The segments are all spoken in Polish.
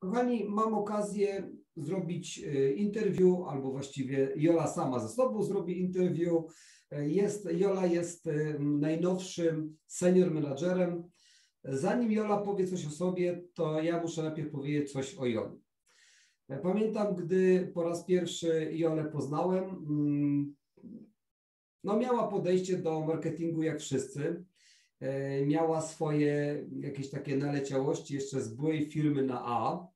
Kochani, mam okazję zrobić e, interview, albo właściwie Jola sama ze sobą zrobi interview. E, jest, Jola jest e, najnowszym senior menadżerem. Zanim Jola powie coś o sobie, to ja muszę najpierw powiedzieć coś o Joli. Pamiętam, gdy po raz pierwszy Jolę poznałem, mm, no miała podejście do marketingu jak wszyscy. Miała swoje jakieś takie naleciałości jeszcze z byłej firmy na A.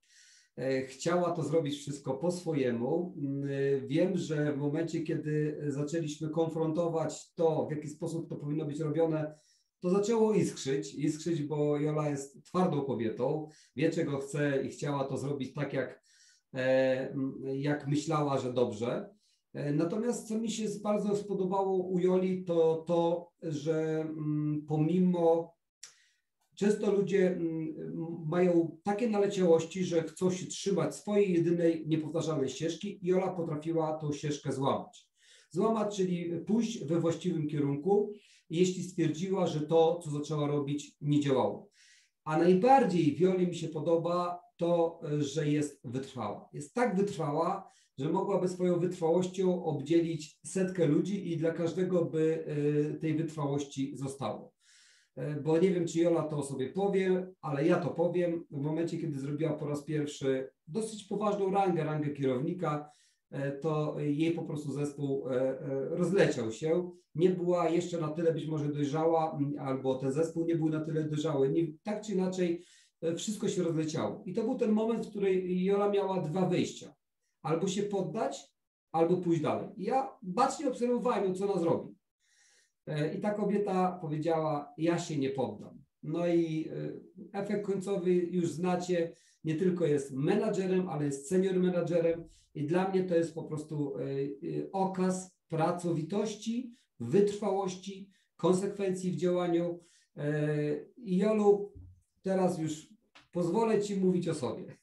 E, chciała to zrobić wszystko po swojemu. Mm, e, wiem, że w momencie, kiedy zaczęliśmy konfrontować to, w jaki sposób to powinno być robione, to zaczęło iskrzyć. Iskrzyć, bo Jola jest twardą kobietą, wie czego chce i chciała to zrobić tak, jak, e, jak myślała, że dobrze. Natomiast co mi się bardzo spodobało u Joli, to to, że mm, pomimo Często ludzie mm, mają takie naleciałości, że chcą się trzymać swojej jedynej niepowtarzalnej ścieżki i Ola potrafiła tą ścieżkę złamać. Złamać, czyli pójść we właściwym kierunku, jeśli stwierdziła, że to, co zaczęła robić, nie działało. A najbardziej Wioli mi się podoba to, że jest wytrwała. Jest tak wytrwała, że mogłaby swoją wytrwałością obdzielić setkę ludzi i dla każdego by y, tej wytrwałości zostało. E, bo nie wiem, czy Jola to sobie powie, ale ja to powiem. W momencie, kiedy zrobiła po raz pierwszy dosyć poważną rangę, rangę kierownika, e, to jej po prostu zespół e, rozleciał się. Nie była jeszcze na tyle być może dojrzała, albo ten zespół nie był na tyle dojrzały. Nie, tak czy inaczej, wszystko się rozleciało. I to był ten moment, w którym Jola miała dwa wyjścia. Albo się poddać, albo pójść dalej. I ja bacznie obserwowałem, co ona zrobi. E, I ta kobieta powiedziała: Ja się nie poddam. No i e, efekt końcowy już znacie. Nie tylko jest menadżerem, ale jest senior menadżerem. I dla mnie to jest po prostu e, okaz pracowitości, wytrwałości, konsekwencji w działaniu. I Jolu, teraz już pozwolę Ci mówić o sobie.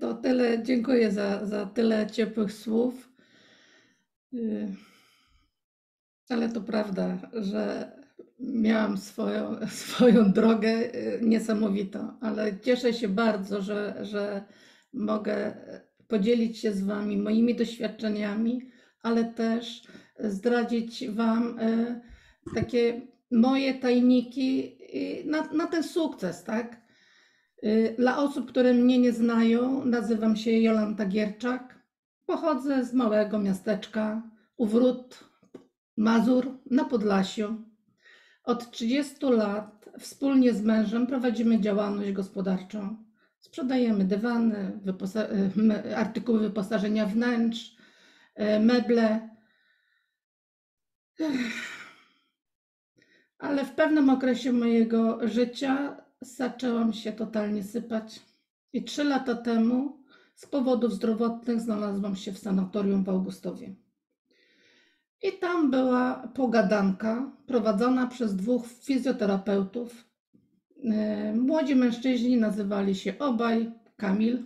To tyle, dziękuję za, za tyle ciepłych słów. Y, ale to prawda, że miałam swoją, swoją drogę y, niesamowitą, ale cieszę się bardzo, że, że mogę podzielić się z Wami moimi doświadczeniami, ale też zdradzić Wam y, takie moje tajniki na, na ten sukces, tak? Dla osób, które mnie nie znają, nazywam się Jolanta Gierczak. Pochodzę z małego miasteczka Uwrót Mazur na Podlasiu. Od 30 lat wspólnie z mężem prowadzimy działalność gospodarczą. Sprzedajemy dywany, wyposa artykuły wyposażenia wnętrz, e, meble. Ale w pewnym okresie mojego życia zaczęłam się totalnie sypać. I trzy lata temu z powodów zdrowotnych znalazłam się w sanatorium w Augustowie. I tam była pogadanka prowadzona przez dwóch fizjoterapeutów. E, młodzi mężczyźni nazywali się obaj Kamil,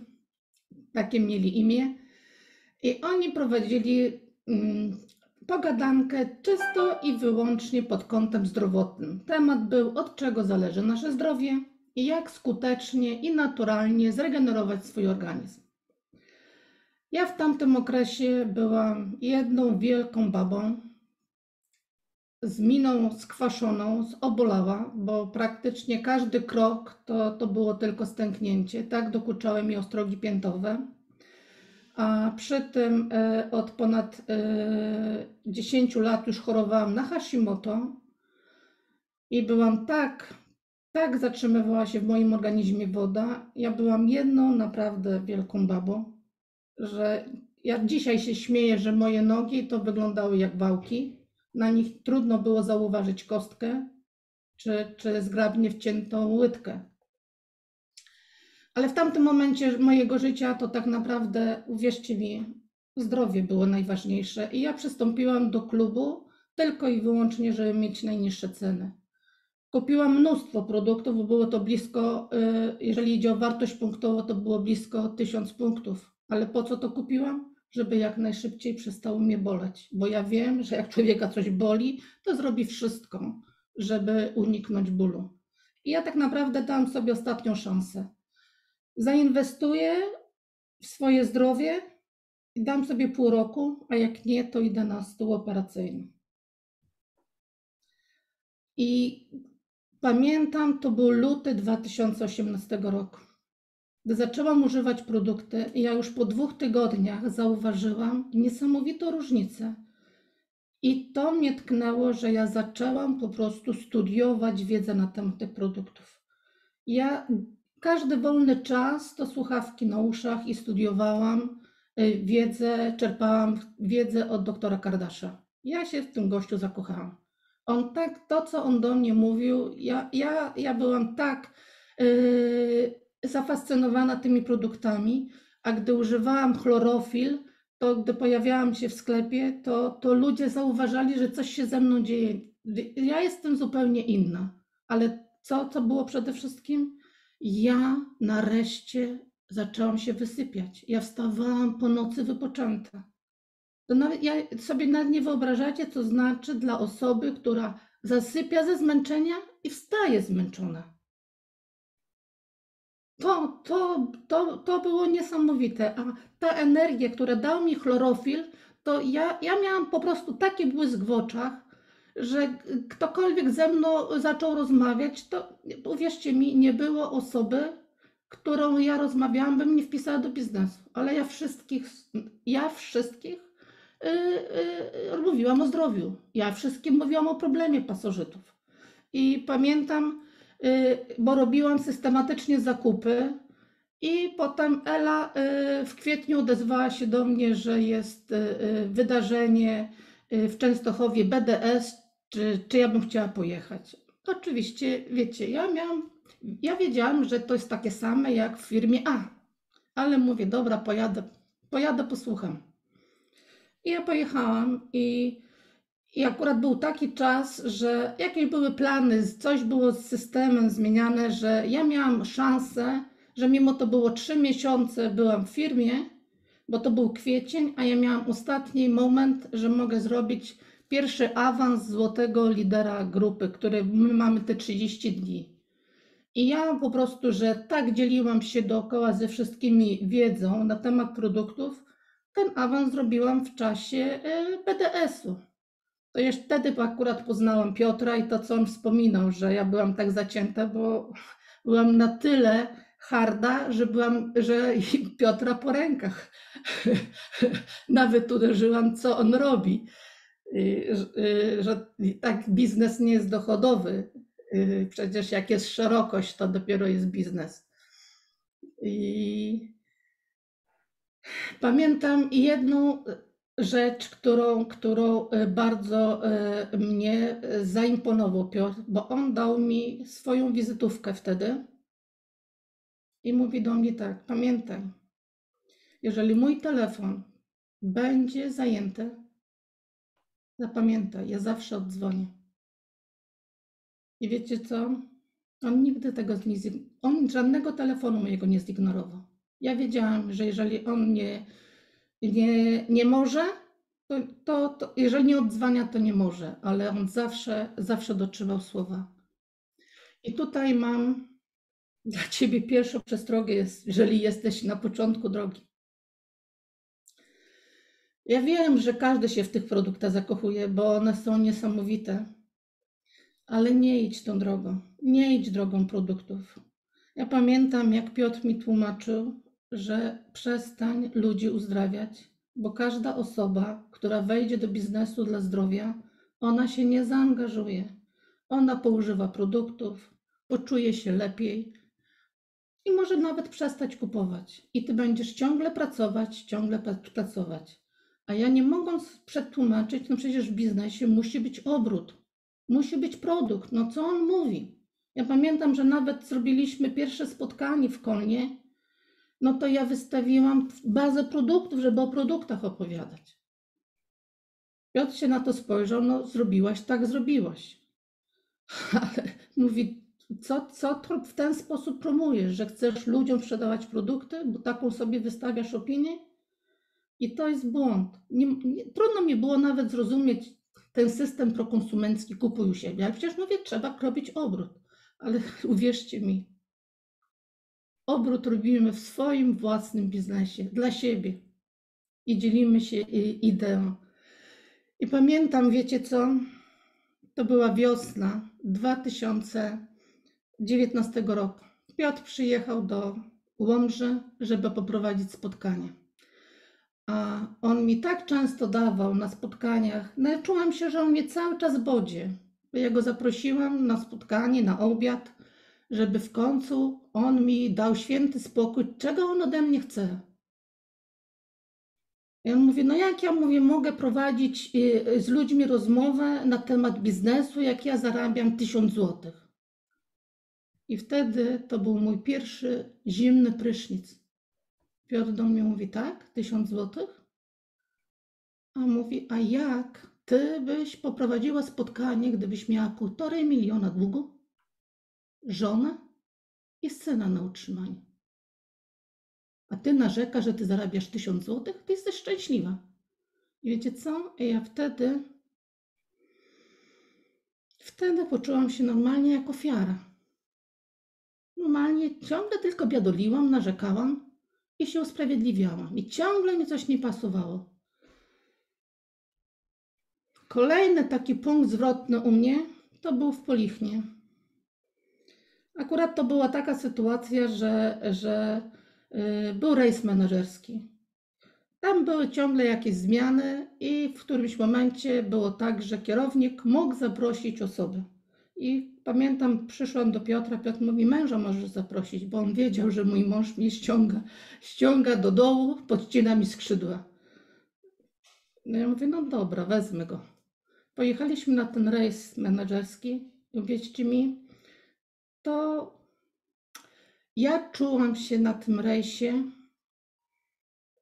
takie mieli imię. I oni prowadzili mm, pogadankę czysto i wyłącznie pod kątem zdrowotnym. Temat był, od czego zależy nasze zdrowie i jak skutecznie i naturalnie zregenerować swój organizm. Ja w tamtym okresie byłam jedną wielką babą z miną skwaszoną, obolała, bo praktycznie każdy krok to, to było tylko stęknięcie. Tak dokuczały mi ostrogi piętowe. A przy tym e, od ponad e, 10 lat już chorowałam na Hashimoto i byłam tak, tak zatrzymywała się w moim organizmie woda. Ja byłam jedną naprawdę wielką babą że ja dzisiaj się śmieję, że moje nogi to wyglądały jak wałki. Na nich trudno było zauważyć kostkę czy, czy zgrabnie wciętą łydkę. Ale w tamtym momencie mojego życia to tak naprawdę, uwierzcie mi, zdrowie było najważniejsze. I ja przystąpiłam do klubu tylko i wyłącznie, żeby mieć najniższe ceny. Kupiłam mnóstwo produktów, bo było to blisko, y, jeżeli idzie o wartość punktową, to było blisko 1000 punktów. Ale po co to kupiłam? Żeby jak najszybciej przestało mnie boleć, bo ja wiem, że jak człowieka coś boli, to zrobi wszystko, żeby uniknąć bólu. I ja tak naprawdę dałam sobie ostatnią szansę. Zainwestuję w swoje zdrowie i dam sobie pół roku, a jak nie, to idę na stół operacyjny. I pamiętam, to był luty 2018 roku. Gdy zaczęłam używać produkty, ja już po dwóch tygodniach zauważyłam niesamowitą różnicę. I to mnie tknęło, że ja zaczęłam po prostu studiować wiedzę na temat tych produktów. Ja każdy wolny czas to słuchawki na uszach i studiowałam y, wiedzę, czerpałam wiedzę od doktora Kardasza. Ja się w tym gościu zakochałam. On tak, to co on do mnie mówił, ja, ja, ja byłam tak yy, zafascynowana tymi produktami, a gdy używałam chlorofil, to gdy pojawiałam się w sklepie, to, to ludzie zauważali, że coś się ze mną dzieje. Ja jestem zupełnie inna, ale co, co było przede wszystkim? Ja nareszcie zaczęłam się wysypiać. Ja wstawałam po nocy wypoczęta. To nawet, ja sobie nawet nie wyobrażacie, co znaczy dla osoby, która zasypia ze zmęczenia i wstaje zmęczona. To, to, to, to było niesamowite. A ta energia, którą dał mi chlorofil, to ja, ja miałam po prostu taki błysk w oczach, że ktokolwiek ze mną zaczął rozmawiać, to uwierzcie mi, nie było osoby, którą ja rozmawiałam, bym nie wpisała do biznesu. Ale ja wszystkich, ja wszystkich yy, yy, mówiłam o zdrowiu. Ja wszystkim mówiłam o problemie pasożytów. I pamiętam, bo robiłam systematycznie zakupy. I potem Ela y, w kwietniu odezwała się do mnie, że jest y, wydarzenie w Częstochowie BDS, czy, czy ja bym chciała pojechać. Oczywiście, wiecie, ja miałam, ja wiedziałam, że to jest takie same jak w firmie A, ale mówię, dobra, pojadę, pojadę, posłucham. I ja pojechałam i i akurat był taki czas, że jakieś były plany, coś było z systemem zmieniane, że ja miałam szansę, że mimo to było trzy miesiące, byłam w firmie, bo to był kwiecień, a ja miałam ostatni moment, że mogę zrobić pierwszy awans złotego lidera grupy, który my mamy te 30 dni. I ja po prostu, że tak dzieliłam się dookoła ze wszystkimi wiedzą na temat produktów, ten awans zrobiłam w czasie BDS-u. Y, to już wtedy akurat poznałam Piotra i to, co on wspominał, że ja byłam tak zacięta, bo byłam na tyle harda, że byłam, że Piotra po rękach nawet uderzyłam, co on robi. Że tak biznes nie jest dochodowy. Przecież jak jest szerokość, to dopiero jest biznes. I pamiętam jedną rzecz, którą, którą e, bardzo e, mnie zaimponował Piotr, bo on dał mi swoją wizytówkę wtedy i mówi do mnie tak, pamiętaj, jeżeli mój telefon będzie zajęty, zapamiętaj, ja zawsze oddzwonię. I wiecie co? On nigdy tego nie on żadnego telefonu mojego nie zignorował. Ja wiedziałam, że jeżeli on mnie nie, nie może, to, to, to jeżeli nie odzwania, to nie może, ale on zawsze, zawsze dotrzymał słowa. I tutaj mam dla Ciebie pierwszą przestrogę, jest, jeżeli jesteś na początku drogi. Ja wiem, że każdy się w tych produktach zakochuje, bo one są niesamowite, ale nie idź tą drogą. Nie idź drogą produktów. Ja pamiętam, jak Piotr mi tłumaczył, że przestań ludzi uzdrawiać, bo każda osoba, która wejdzie do biznesu dla zdrowia, ona się nie zaangażuje. Ona poużywa produktów, poczuje się lepiej i może nawet przestać kupować. I ty będziesz ciągle pracować, ciągle pracować. A ja nie mogąc przetłumaczyć, no przecież w biznesie musi być obrót, musi być produkt. No co on mówi? Ja pamiętam, że nawet zrobiliśmy pierwsze spotkanie w Kolnie no to ja wystawiłam bazę produktów, żeby o produktach opowiadać. Piotr się na to spojrzał, no zrobiłaś, tak zrobiłaś. Ale mówi, co, co w ten sposób promujesz, że chcesz ludziom sprzedawać produkty, bo taką sobie wystawiasz opinię? I to jest błąd. Nie, nie, trudno mi było nawet zrozumieć ten system prokonsumencki kupuj u siebie, ale przecież mówię, trzeba robić obrót. ale uwierzcie mi, obrót robimy w swoim własnym biznesie, dla siebie i dzielimy się ideą. I pamiętam, wiecie co? To była wiosna 2019 roku. Piotr przyjechał do Łomży, żeby poprowadzić spotkanie. A on mi tak często dawał na spotkaniach, no ja czułam się, że on mnie cały czas bodzie. Bo Ja go zaprosiłam na spotkanie, na obiad, żeby w końcu on mi dał święty spokój, czego on ode mnie chce. Ja mówię, no jak ja mówię, mogę prowadzić y, z ludźmi rozmowę na temat biznesu, jak ja zarabiam 1000 złotych. I wtedy to był mój pierwszy zimny prysznic. Piotr do mnie mówi, tak, 1000 złotych? A mówi, a jak ty byś poprowadziła spotkanie, gdybyś miała półtorej miliona długu, żonę i syna na utrzymanie? A ty narzekasz, że ty zarabiasz 1000 złotych? Ty jesteś szczęśliwa. I wiecie co? Ja wtedy, wtedy poczułam się normalnie jak ofiara. Normalnie ciągle tylko biadoliłam, narzekałam i się usprawiedliwiałam. I ciągle mi coś nie pasowało. Kolejny taki punkt zwrotny u mnie to był w Polichnie. Akurat to była taka sytuacja, że, że y, był rejs menedżerski. Tam były ciągle jakieś zmiany i w którymś momencie było tak, że kierownik mógł zaprosić osoby. I pamiętam, przyszłam do Piotra, Piotr mówi, męża możesz zaprosić, bo on wiedział, że mój mąż mnie ściąga, ściąga do dołu, podcina mi skrzydła. No ja mówię, no dobra, wezmę go. Pojechaliśmy na ten rejs menedżerski i uwierzcie mi, to ja czułam się na tym rejsie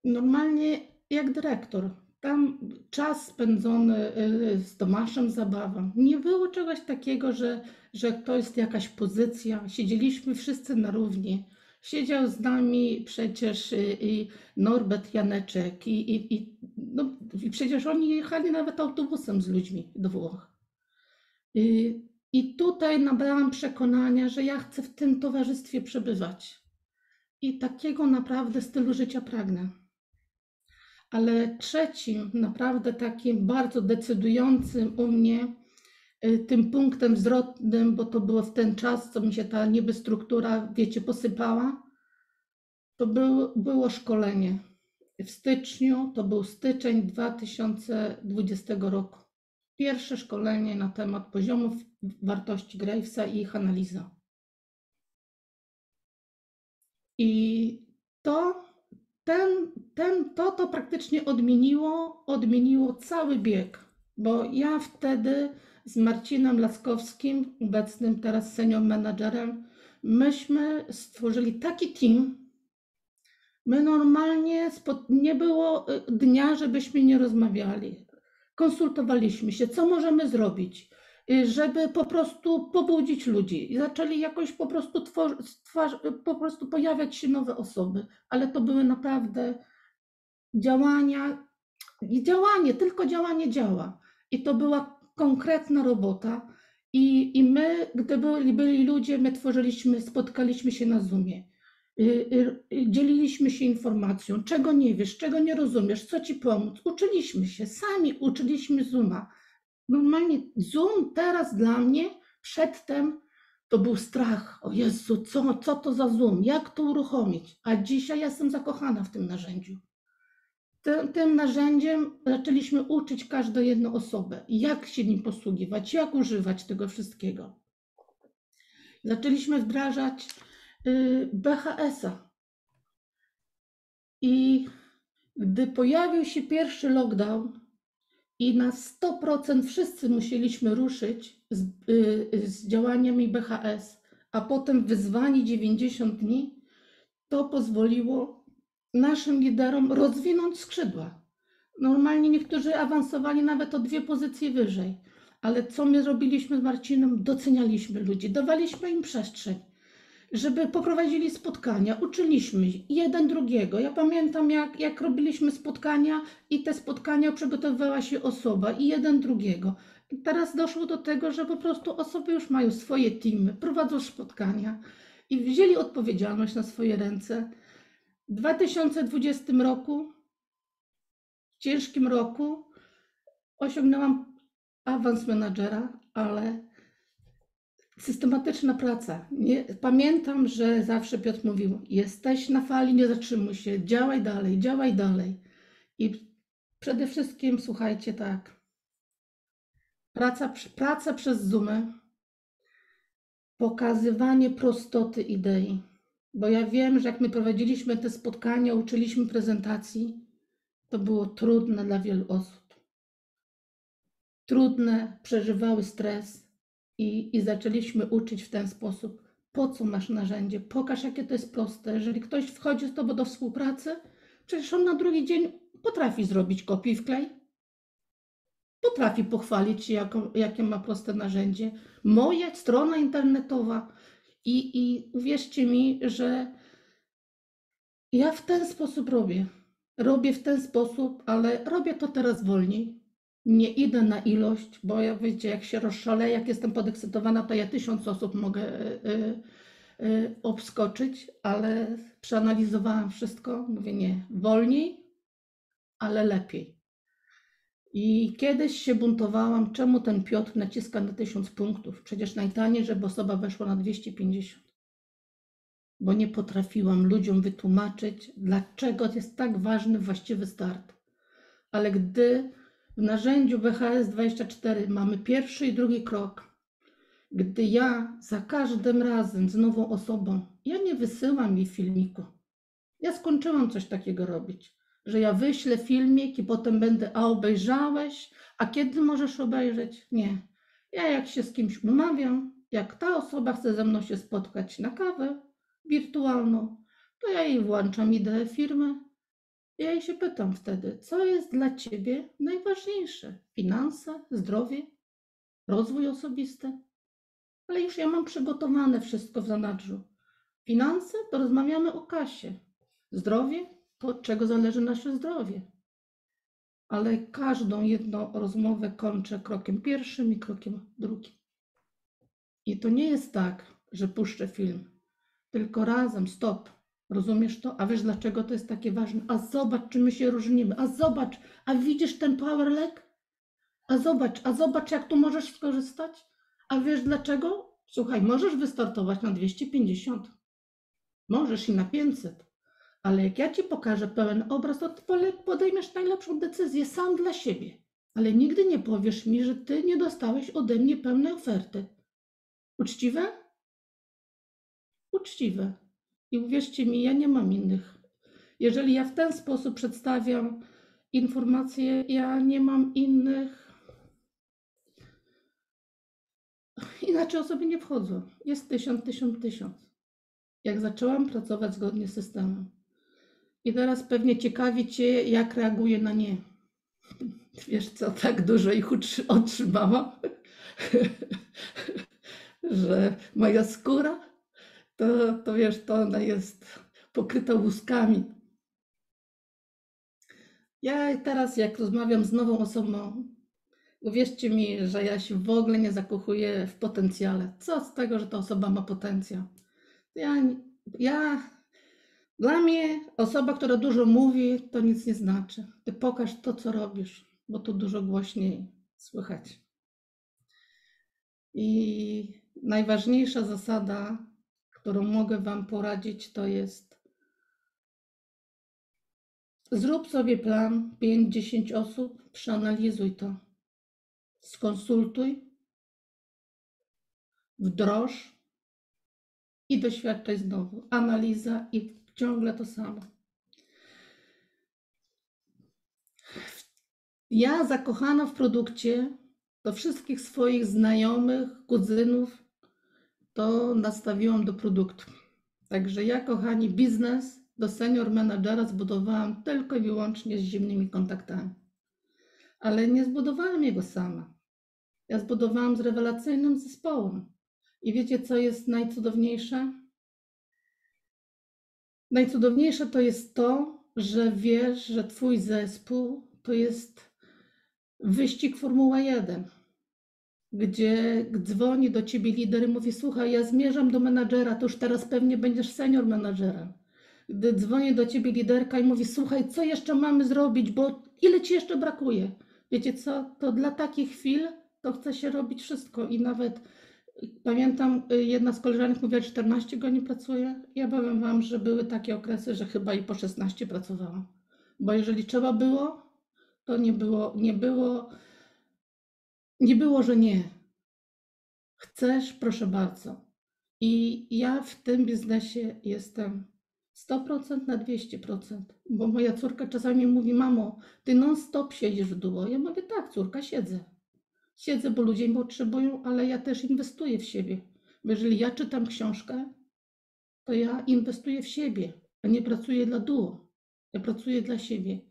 normalnie jak dyrektor. Tam czas spędzony y, z Tomaszem zabawą. Nie było czegoś takiego, że, że to jest jakaś pozycja. Siedzieliśmy wszyscy na równi. Siedział z nami przecież y, i Norbert Janeczek i, i, i, no, i przecież oni jechali nawet autobusem z ludźmi do Włoch. Y, I tutaj nabrałam przekonania, że ja chcę w tym towarzystwie przebywać. I takiego naprawdę stylu życia pragnę. Ale trzecim, naprawdę takim bardzo decydującym u mnie, y, tym punktem zwrotnym, bo to było w ten czas, co mi się ta niby struktura, wiecie, posypała, to był, było szkolenie. W styczniu, to był styczeń 2020 roku. Pierwsze szkolenie na temat poziomów wartości Gravesa i ich analiza. I to, ten, ten, to, to praktycznie odmieniło, odmieniło cały bieg, bo ja wtedy z Marcinem Laskowskim, obecnym teraz senior menadżerem, myśmy stworzyli taki team. My normalnie nie było y, dnia, żebyśmy nie rozmawiali. Konsultowaliśmy się, co możemy zrobić, y, żeby po prostu pobudzić ludzi. I zaczęli jakoś po prostu, stwarz- po prostu pojawiać się nowe osoby, ale to były naprawdę działania, działanie, tylko działanie działa. I to była konkretna robota. I, i my, gdy byli, byli ludzie, my tworzyliśmy, spotkaliśmy się na Zoomie. Y, y, y, Dzieliliśmy się informacją, czego nie wiesz, czego nie rozumiesz, co ci pomóc. Uczyliśmy się, sami uczyliśmy Zooma. Normalnie Zoom teraz dla mnie, przedtem to był strach. O Jezu, co, co to za Zoom? Jak to uruchomić? A dzisiaj jestem zakochana w tym narzędziu. Tym, tym narzędziem zaczęliśmy uczyć każdą jedną osobę, jak się nim posługiwać, jak używać tego wszystkiego. Zaczęliśmy wdrażać BHS-a. I gdy pojawił się pierwszy lockdown i na 100% wszyscy musieliśmy ruszyć z, y, z działaniami BHS, a potem wyzwani 90 dni, to pozwoliło naszym liderom rozwinąć skrzydła. Normalnie niektórzy awansowali nawet o dwie pozycje wyżej, ale co my robiliśmy z Marcinem? Docenialiśmy ludzi, dawaliśmy im przestrzeń, żeby poprowadzili spotkania, uczyliśmy jeden drugiego. Ja pamiętam, jak, jak robiliśmy spotkania i te spotkania przygotowywała się osoba i jeden drugiego. teraz doszło do tego, że po prostu osoby już mają swoje teamy, prowadzą spotkania i wzięli odpowiedzialność na swoje ręce. W 2020 roku, w ciężkim roku, osiągnęłam awans menadżera, ale systematyczna praca. Nie, pamiętam, że zawsze Piotr mówił: Jesteś na fali, nie zatrzymuj się, działaj dalej, działaj dalej. I przede wszystkim słuchajcie tak. Praca, praca przez Zoomę, pokazywanie prostoty idei. Bo ja wiem, że jak my prowadziliśmy te spotkania, uczyliśmy prezentacji, to było trudne dla wielu osób. Trudne, przeżywały stres i, i zaczęliśmy uczyć w ten sposób. Po co masz narzędzie? Pokaż, jakie to jest proste. Jeżeli ktoś wchodzi z tobą do współpracy, przecież on na drugi dzień potrafi zrobić kopiuj wklej. Potrafi pochwalić się, jaką, jakie ma proste narzędzie. Moja strona internetowa. I, I uwierzcie mi, że ja w ten sposób robię. Robię w ten sposób, ale robię to teraz wolniej. Nie idę na ilość, bo ja wiecie, jak się rozszaleję, jak jestem podekscytowana, to ja tysiąc osób mogę y, y, obskoczyć, ale przeanalizowałam wszystko. Mówię nie, wolniej, ale lepiej. I kiedyś się buntowałam, czemu ten Piotr naciska na 1000 punktów. Przecież najtaniej, żeby osoba weszła na 250. Bo nie potrafiłam ludziom wytłumaczyć, dlaczego jest tak ważny właściwy start. Ale gdy w narzędziu BHS 24 mamy pierwszy i drugi krok, gdy ja za każdym razem z nową osobą, ja nie wysyłam jej filmiku. Ja skończyłam coś takiego robić że ja wyślę filmik i potem będę, a obejrzałeś, a kiedy możesz obejrzeć? Nie. Ja jak się z kimś umawiam, jak ta osoba chce ze mną się spotkać na kawę wirtualną, to ja jej włączam ideę firmy. Ja jej się pytam wtedy, co jest dla ciebie najważniejsze? Finanse, zdrowie, rozwój osobisty? Ale już ja mam przygotowane wszystko w zanadrzu. Finanse, to rozmawiamy o kasie. Zdrowie, to od czego zależy nasze zdrowie. Ale każdą jedną rozmowę kończę krokiem pierwszym i krokiem drugim. I to nie jest tak, że puszczę film, tylko razem, stop. Rozumiesz to? A wiesz, dlaczego to jest takie ważne? A zobacz, czy my się różnimy. A zobacz, a widzisz ten power leg? A zobacz, a zobacz, jak tu możesz skorzystać. A wiesz dlaczego? Słuchaj, możesz wystartować na 250. Możesz i na 500 ale jak ja ci pokażę pełen obraz, to podejmiesz najlepszą decyzję sam dla siebie. Ale nigdy nie powiesz mi, że ty nie dostałeś ode mnie pełnej oferty. Uczciwe? Uczciwe. I uwierzcie mi, ja nie mam innych. Jeżeli ja w ten sposób przedstawiam informacje, ja nie mam innych. Inaczej osoby nie wchodzą. Jest tysiąc, tysiąc, tysiąc. Jak zaczęłam pracować zgodnie z systemem. I teraz pewnie ciekawi Cię, jak reaguje na nie. Wiesz co, tak dużo ich otrzymałam, że moja skóra, to, to wiesz, to ona jest pokryta łuskami. Ja teraz, jak rozmawiam z nową osobą, uwierzcie mi, że ja się w ogóle nie zakochuję w potencjale. Co z tego, że ta osoba ma potencjał? Ja, ja dla mnie osoba, która dużo mówi, to nic nie znaczy. Ty pokaż to, co robisz, bo to dużo głośniej słychać. I najważniejsza zasada, którą mogę Wam poradzić, to jest zrób sobie plan 5-10 osób, przeanalizuj to, skonsultuj, wdroż i doświadczaj znowu. Analiza i ciągle to samo. Ja zakochana w produkcie, do wszystkich swoich znajomych, kuzynów, to nastawiłam do produktu. Także ja, kochani, biznes do senior menadżera zbudowałam tylko i wyłącznie z zimnymi kontaktami. Ale nie zbudowałam jego sama. Ja zbudowałam z rewelacyjnym zespołem. I wiecie, co jest najcudowniejsze? Najcudowniejsze to jest to, że wiesz, że Twój zespół to jest wyścig Formuła 1. gdzie dzwoni do ciebie lider i mówi: Słuchaj, ja zmierzam do menadżera, to już teraz pewnie będziesz senior menadżerem. Gdy dzwoni do ciebie liderka i mówi: Słuchaj, co jeszcze mamy zrobić, bo ile ci jeszcze brakuje? Wiecie co? To dla takich chwil to chce się robić wszystko i nawet pamiętam, y, jedna z koleżanek mówiła, że 14 godzin pracuje. Ja powiem wam, że były takie okresy, że chyba i po 16 pracowałam. Bo jeżeli trzeba było, to nie było, nie było, nie było, że nie. Chcesz, proszę bardzo. I ja w tym biznesie jestem 100% na 200%, bo moja córka czasami mówi, mamo, ty non-stop siedzisz dół. Ja mówię, tak, córka, siedzę. Siedzę, bo ludzie mi potrzebują, ale ja też inwestuję w siebie. Bo jeżeli ja czytam książkę, to ja inwestuję w siebie, a nie pracuję dla duo. Ja pracuję dla siebie.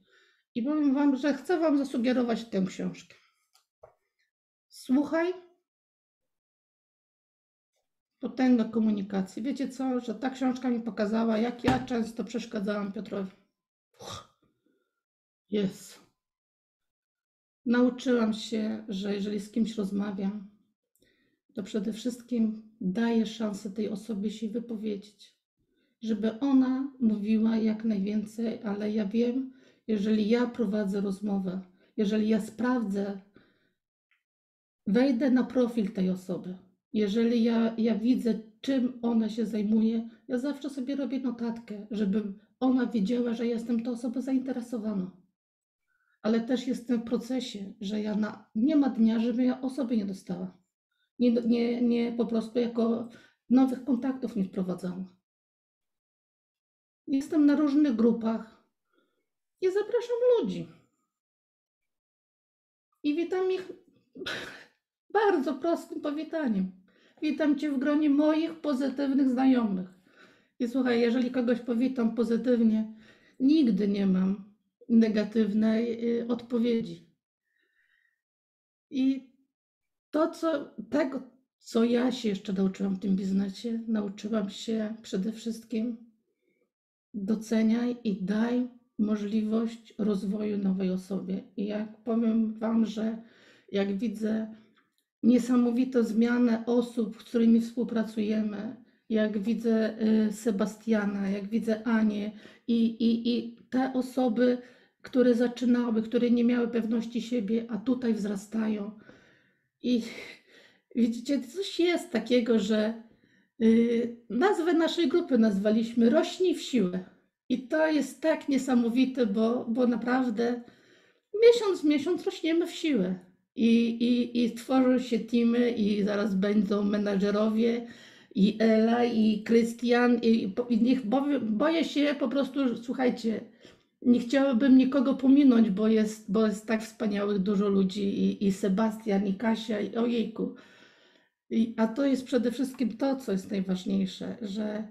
I powiem Wam, że chcę Wam zasugerować tę książkę. Słuchaj. Potęga komunikacji. Wiecie co, że ta książka mi pokazała, jak ja często przeszkadzałam Piotrowi. Jest. Nauczyłam się, że jeżeli z kimś rozmawiam, to przede wszystkim daję szansę tej osobie się wypowiedzieć, żeby ona mówiła jak najwięcej, ale ja wiem, jeżeli ja prowadzę rozmowę, jeżeli ja sprawdzę, wejdę na profil tej osoby, jeżeli ja, ja widzę, czym ona się zajmuje, ja zawsze sobie robię notatkę, żeby ona wiedziała, że jestem tą osobą zainteresowaną. Ale też jestem w procesie, że ja na, nie ma dnia, żeby ja osoby nie dostała. Nie, nie, nie po prostu jako nowych kontaktów nie wprowadzałam. Jestem na różnych grupach i zapraszam ludzi. I witam ich bardzo prostym powitaniem. Witam Cię w gronie moich pozytywnych znajomych. I słuchaj, jeżeli kogoś powitam pozytywnie, nigdy nie mam negatywnej y, odpowiedzi. I to, co, tego, co ja się jeszcze nauczyłam w tym biznesie, nauczyłam się przede wszystkim doceniaj i daj możliwość rozwoju nowej osobie. I jak powiem Wam, że jak widzę niesamowitą zmianę osób, z którymi współpracujemy, jak widzę y, Sebastiana, jak widzę Anię i, i, i te osoby, które zaczynały, które nie miały pewności siebie, a tutaj wzrastają. I widzicie, coś jest takiego, że yy, nazwę naszej grupy nazwaliśmy Rośnij w siłę. I to jest tak niesamowite, bo, bo naprawdę miesiąc w miesiąc rośniemy w siłę. I, i, I tworzą się teamy, i zaraz będą menadżerowie, i Ela, i Krystian, i, i niech, bo, boję się po prostu, słuchajcie, nie chciałabym nikogo pominąć, bo jest, bo jest tak wspaniałych dużo ludzi, i, i Sebastian, i Kasia, i ojejku. I, a to jest przede wszystkim to, co jest najważniejsze, że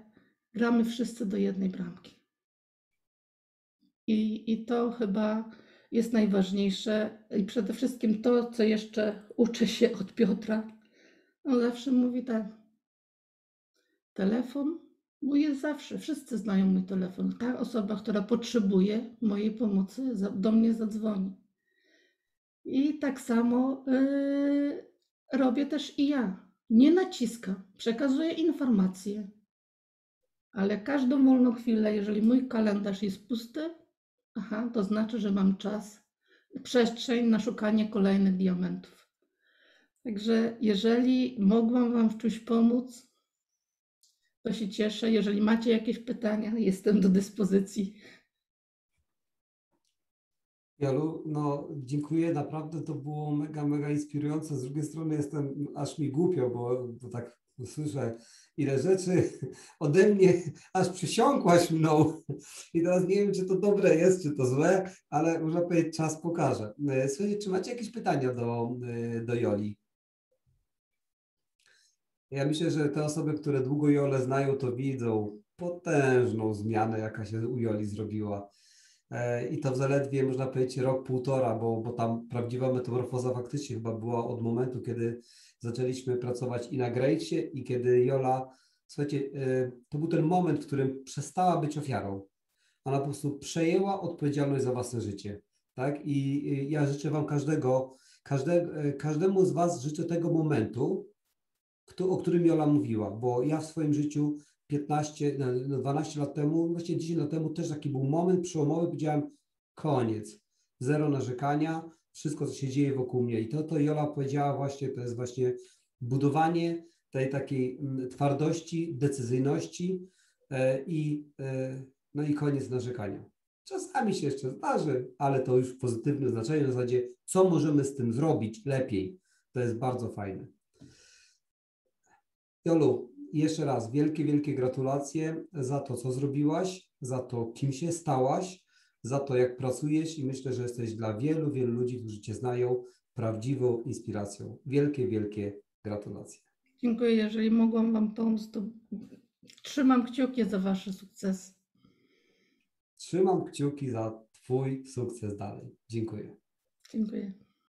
gramy wszyscy do jednej bramki. I, i to chyba jest najważniejsze. I przede wszystkim to, co jeszcze uczę się od Piotra. On zawsze mówi tak. Telefon mój jest zawsze, wszyscy znają mój telefon. Ta osoba, która potrzebuje mojej pomocy, do mnie zadzwoni. I tak samo yy, robię też i ja. Nie naciskam, przekazuję informacje, ale każdą wolną chwilę, jeżeli mój kalendarz jest pusty, aha, to znaczy, że mam czas, przestrzeń na szukanie kolejnych diamentów. Także jeżeli mogłam Wam w czymś pomóc, to się cieszę. Jeżeli macie jakieś pytania, jestem do dyspozycji. Jolu, no dziękuję, naprawdę to było mega, mega inspirujące. Z drugiej strony jestem aż mi głupio, bo, bo tak słyszę ile rzeczy ode mnie aż przysiągłaś mną. I teraz nie wiem, czy to dobre jest, czy to złe, ale można powiedzieć, czas pokaże. Słuchajcie, czy macie jakieś pytania do, do Joli? Ja myślę, że te osoby, które długo Jolę znają, to widzą potężną zmianę, jaka się u Joli zrobiła. E, I to w zaledwie, można powiedzieć, rok, półtora, bo, bo tam prawdziwa metamorfoza faktycznie chyba była od momentu, kiedy zaczęliśmy pracować i na Grejcie i kiedy Jola, słuchajcie, e, to był ten moment, w którym przestała być ofiarą. Ona po prostu przejęła odpowiedzialność za własne życie. Tak? I ja życzę Wam każdego, Każde, e, każdemu z Was życzę tego momentu, kto, o którym Jola mówiła, bo ja w swoim życiu 15, no, no, 12 lat temu, właściwie 10 lat temu też taki był moment przełomowy, powiedziałem koniec, zero narzekania, wszystko co się dzieje wokół mnie i to, to Jola powiedziała właśnie, to jest właśnie budowanie tej takiej mm, twardości, decyzyjności e, i, e, no i koniec narzekania. Czasami się jeszcze zdarzy, ale to już w pozytywnym znaczeniu, na zasadzie, co możemy z tym zrobić lepiej. To jest bardzo fajne. Jolu, jeszcze raz wielkie, wielkie gratulacje za to, co zrobiłaś, za to, kim się stałaś, za to, jak pracujesz i myślę, że jesteś dla wielu, wielu ludzi, którzy Cię znają, prawdziwą inspiracją. Wielkie, wielkie gratulacje. Dziękuję, jeżeli mogłam Wam pomóc, to trzymam kciuki za Wasze sukcesy. Trzymam kciuki za Twój sukces dalej. Dziękuję. Dziękuję.